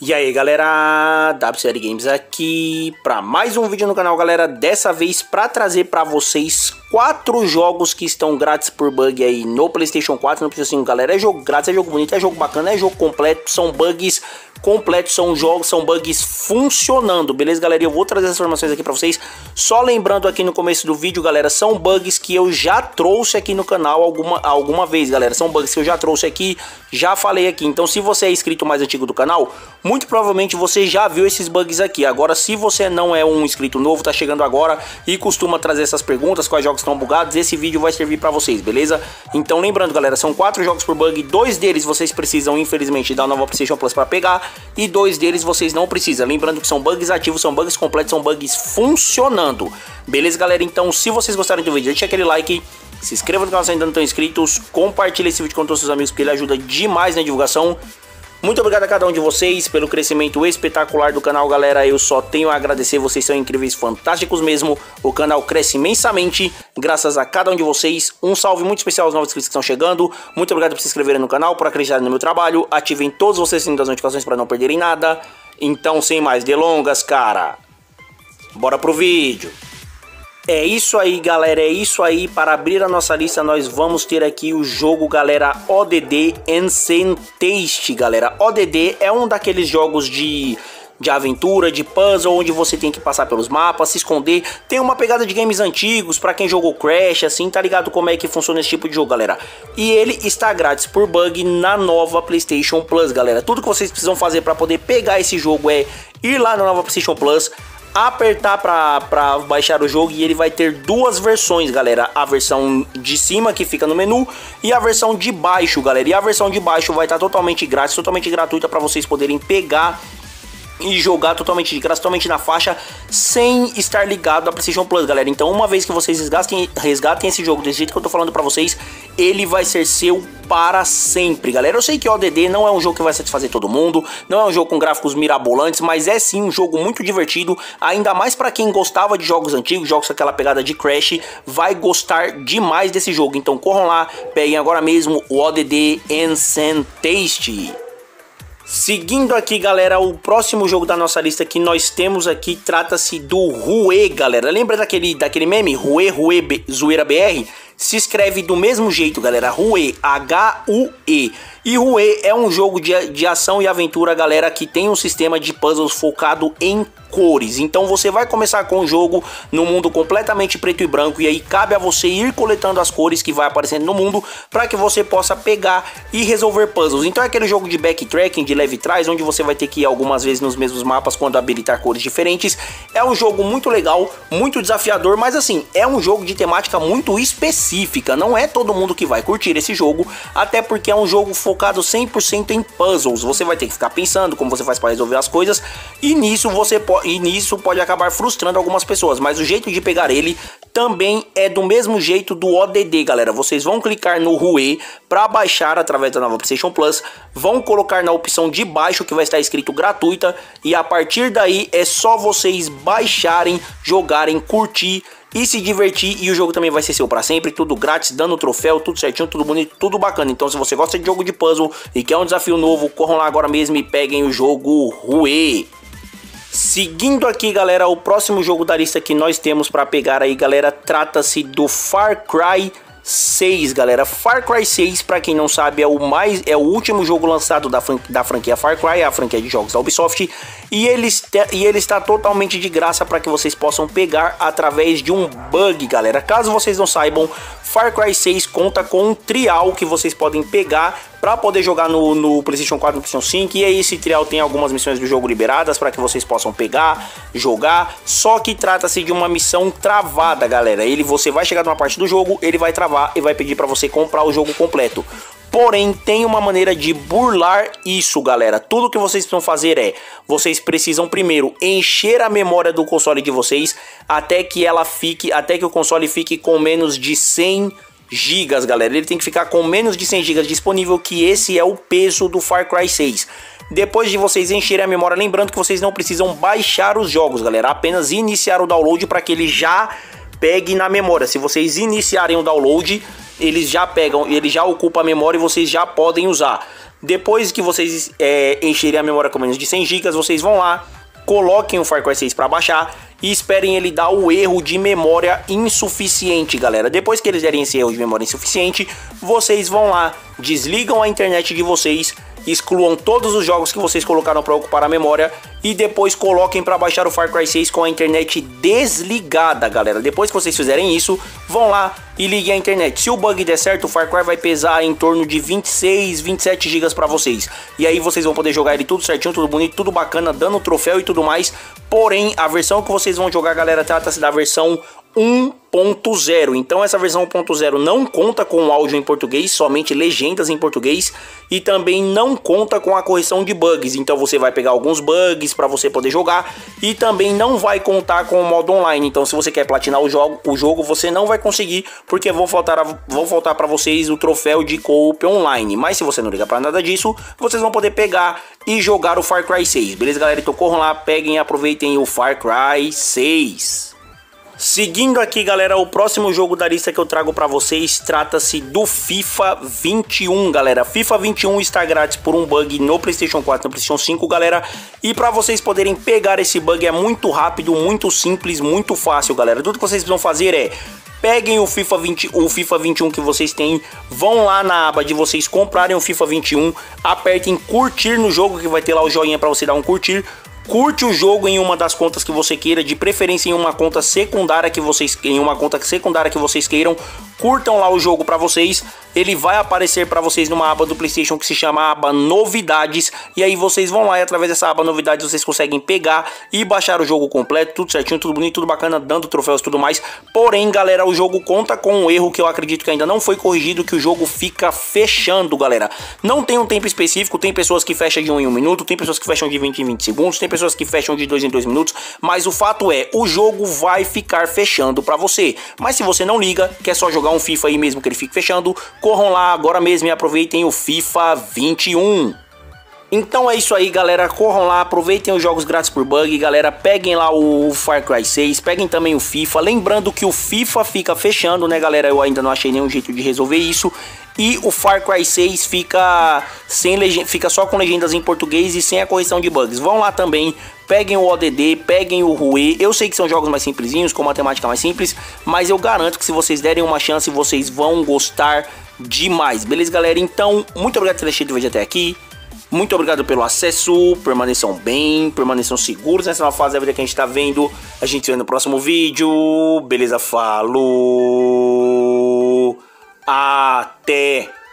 E aí galera, WCL Games aqui para mais um vídeo no canal galera, dessa vez para trazer para vocês quatro jogos que estão grátis por bug aí no Playstation 4, não precisa assim galera, é jogo grátis, é jogo bonito, é jogo bacana, é jogo completo, são bugs completos, são jogos, são bugs funcionando, beleza galera? Eu vou trazer as informações aqui para vocês, só lembrando aqui no começo do vídeo galera, são bugs que eu já trouxe aqui no canal alguma, alguma vez galera, são bugs que eu já trouxe aqui, já falei aqui, então se você é inscrito mais antigo do canal, muito provavelmente você já viu esses bugs aqui. Agora, se você não é um inscrito novo, tá chegando agora e costuma trazer essas perguntas, quais jogos estão bugados, esse vídeo vai servir para vocês, beleza? Então, lembrando, galera, são quatro jogos por bug, dois deles vocês precisam, infelizmente, da nova PlayStation Plus para pegar e dois deles vocês não precisam. Lembrando que são bugs ativos, são bugs completos, são bugs funcionando. Beleza, galera? Então, se vocês gostarem do vídeo, deixa aquele like, se inscreva no canal se ainda não estão inscritos, compartilhe esse vídeo com todos os seus amigos porque ele ajuda demais na divulgação. Muito obrigado a cada um de vocês pelo crescimento espetacular do canal, galera. Eu só tenho a agradecer, vocês são incríveis, fantásticos mesmo. O canal cresce imensamente graças a cada um de vocês. Um salve muito especial aos novos inscritos que estão chegando. Muito obrigado por se inscreverem no canal, por acreditarem no meu trabalho. Ativem todos vocês sininho das notificações para não perderem nada. Então, sem mais delongas, cara, bora pro vídeo. É isso aí, galera, é isso aí. Para abrir a nossa lista, nós vamos ter aqui o jogo, galera, ODD Ancient Taste, galera. ODD é um daqueles jogos de de aventura, de puzzle, onde você tem que passar pelos mapas, se esconder. Tem uma pegada de games antigos, para quem jogou Crash, assim, tá ligado como é que funciona esse tipo de jogo, galera. E ele está grátis por bug na nova PlayStation Plus, galera. Tudo que vocês precisam fazer para poder pegar esse jogo é ir lá na nova PlayStation Plus, apertar para baixar o jogo e ele vai ter duas versões, galera. A versão de cima que fica no menu e a versão de baixo, galera. E a versão de baixo vai estar tá totalmente grátis, totalmente gratuita para vocês poderem pegar e jogar totalmente de graça, totalmente na faixa, sem estar ligado à PlayStation Plus, galera. Então, uma vez que vocês resgatem, resgatem esse jogo desse jeito que eu tô falando pra vocês, ele vai ser seu para sempre, galera. Eu sei que o ODD não é um jogo que vai satisfazer todo mundo, não é um jogo com gráficos mirabolantes, mas é sim um jogo muito divertido, ainda mais para quem gostava de jogos antigos, jogos com aquela pegada de Crash, vai gostar demais desse jogo. Então, corram lá, peguem agora mesmo o ODD Ancient Taste. Seguindo aqui, galera, o próximo jogo da nossa lista que nós temos aqui trata-se do Rue, galera. Lembra daquele, daquele meme? Rue, Rue, Zoeira BR? Se escreve do mesmo jeito, galera. Rue, H-U-E. E Rue é um jogo de, de ação e aventura, galera, que tem um sistema de puzzles focado em cores. Então você vai começar com o jogo no mundo completamente preto e branco e aí cabe a você ir coletando as cores que vai aparecendo no mundo para que você possa pegar e resolver puzzles. Então é aquele jogo de backtracking, de leve trás, onde você vai ter que ir algumas vezes nos mesmos mapas quando habilitar cores diferentes. É um jogo muito legal, muito desafiador, mas assim, é um jogo de temática muito específica. Não é todo mundo que vai curtir esse jogo, até porque é um jogo focado 100% em puzzles. Você vai ter que ficar pensando como você faz para resolver as coisas e nisso você pode e nisso pode acabar frustrando algumas pessoas, mas o jeito de pegar ele também é do mesmo jeito do ODD, galera. Vocês vão clicar no Rue para baixar através da nova PlayStation Plus, vão colocar na opção de baixo que vai estar escrito gratuita e a partir daí é só vocês baixarem, jogarem, curtir e se divertir e o jogo também vai ser seu para sempre, tudo grátis, dando troféu, tudo certinho, tudo bonito, tudo bacana. Então se você gosta de jogo de puzzle e quer um desafio novo, corram lá agora mesmo e peguem o jogo Rue. Seguindo aqui, galera, o próximo jogo da lista que nós temos para pegar aí, galera, trata-se do Far Cry 6, galera. Far Cry 6, para quem não sabe, é o mais é o último jogo lançado da, da franquia Far Cry, a franquia de jogos da Ubisoft, e ele, e ele está totalmente de graça para que vocês possam pegar através de um bug, galera. Caso vocês não saibam, Far Cry 6 conta com um trial que vocês podem pegar para poder jogar no, no, PlayStation 4 e no PlayStation 5. E aí esse trial tem algumas missões do jogo liberadas para que vocês possam pegar, jogar. Só que trata-se de uma missão travada, galera. Ele você vai chegar numa parte do jogo, ele vai travar e vai pedir para você comprar o jogo completo. Porém, tem uma maneira de burlar isso, galera. Tudo que vocês precisam fazer é, vocês precisam primeiro encher a memória do console de vocês até que ela fique, até que o console fique com menos de 100 gigas, galera. Ele tem que ficar com menos de 100 gigas disponível, que esse é o peso do Far Cry 6. Depois de vocês encherem a memória, lembrando que vocês não precisam baixar os jogos, galera, apenas iniciar o download para que ele já pegue na memória. Se vocês iniciarem o download, eles já pegam, ele já ocupa a memória e vocês já podem usar. Depois que vocês é, encherem a memória com menos de 100 GB, vocês vão lá, coloquem o Far Cry 6 para baixar e esperem ele dar o erro de memória insuficiente, galera. Depois que eles derem esse erro de memória insuficiente, vocês vão lá, desligam a internet de vocês excluam todos os jogos que vocês colocaram para ocupar a memória e depois coloquem para baixar o Far Cry 6 com a internet desligada, galera. Depois que vocês fizerem isso, vão lá e liguem a internet. Se o bug der certo, o Far Cry vai pesar em torno de 26, 27 GB para vocês. E aí vocês vão poder jogar ele tudo certinho, tudo bonito, tudo bacana, dando troféu e tudo mais. Porém, a versão que vocês vão jogar, galera, trata-se da versão 1.0. Então essa versão 1.0 não conta com áudio em português, somente legendas em português e também não conta com a correção de bugs. Então você vai pegar alguns bugs para você poder jogar e também não vai contar com o modo online. Então se você quer platinar o jogo, o jogo você não vai conseguir porque vão faltar vão faltar para vocês o troféu de co-op online. Mas se você não liga para nada disso, vocês vão poder pegar e jogar o Far Cry 6. Beleza, galera? Então corram lá, peguem e aproveitem o Far Cry 6. Seguindo aqui, galera, o próximo jogo da lista que eu trago para vocês trata-se do FIFA 21, galera. FIFA 21 está grátis por um bug no PlayStation 4 e no PlayStation 5, galera. E para vocês poderem pegar esse bug é muito rápido, muito simples, muito fácil, galera. Tudo que vocês precisam fazer é peguem o FIFA 20, o FIFA 21 que vocês têm, vão lá na aba de vocês comprarem o FIFA 21, apertem curtir no jogo que vai ter lá o joinha para você dar um curtir curte o jogo em uma das contas que você queira, de preferência em uma conta secundária que vocês em uma conta secundária que vocês queiram. Curtam lá o jogo para vocês ele vai aparecer para vocês numa aba do PlayStation que se chama aba Novidades. E aí vocês vão lá e através dessa aba Novidades vocês conseguem pegar e baixar o jogo completo, tudo certinho, tudo bonito, tudo bacana, dando troféus e tudo mais. Porém, galera, o jogo conta com um erro que eu acredito que ainda não foi corrigido, que o jogo fica fechando, galera. Não tem um tempo específico, tem pessoas que fecham de 1 em 1 minuto, tem pessoas que fecham de 20 em 20 segundos, tem pessoas que fecham de 2 em 2 minutos, mas o fato é, o jogo vai ficar fechando para você. Mas se você não liga, quer só jogar um FIFA aí mesmo que ele fique fechando, corram lá agora mesmo e aproveitem o FIFA 21. Então é isso aí, galera. Corram lá, aproveitem os jogos grátis por bug, galera. Peguem lá o Far Cry 6, peguem também o FIFA. Lembrando que o FIFA fica fechando, né, galera? Eu ainda não achei nenhum jeito de resolver isso. E o Far Cry 6 fica, sem fica só com legendas em português e sem a correção de bugs. Vão lá também, peguem o ODD, peguem o Rue. Eu sei que são jogos mais simplesinhos, com matemática mais simples, mas eu garanto que se vocês derem uma chance, vocês vão gostar demais. Beleza, galera? Então, muito obrigado por ter assistido o vídeo até aqui. Muito obrigado pelo acesso, permaneçam bem, permaneçam seguros nessa nova fase da vida que a gente tá vendo. A gente se vê no próximo vídeo. Beleza? Falou! Até!